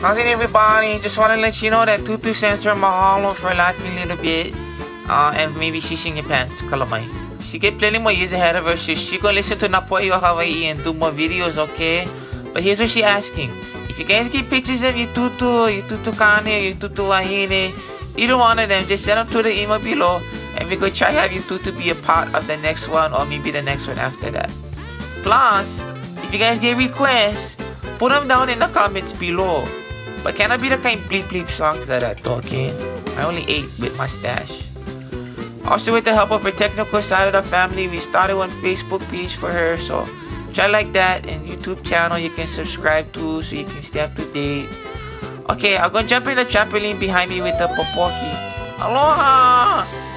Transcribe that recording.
How's it everybody? Just want to let you know that Tutu sent her mahalo for laughing a little bit. Uh, and maybe she's in your pants, kalamay. She get plenty more years ahead of her. She, she gonna listen to Napoyo Hawaii and do more videos, okay? But here's what she asking. If you guys get pictures of your tutu, your tutu kane, your tutu wahine, either one of them, just send them to the email below and we could try have you tutu be a part of the next one or maybe the next one after that. Plus, if you guys get requests, put them down in the comments below. But can I be the kind bleep bleep songs that I talking? I only ate with my stash. Also, with the help of her technical side of the family, we started one Facebook page for her. So, try like that and YouTube channel you can subscribe to so you can stay up to date. Okay, I'm gonna jump in the trampoline behind me with the popoki. Aloha!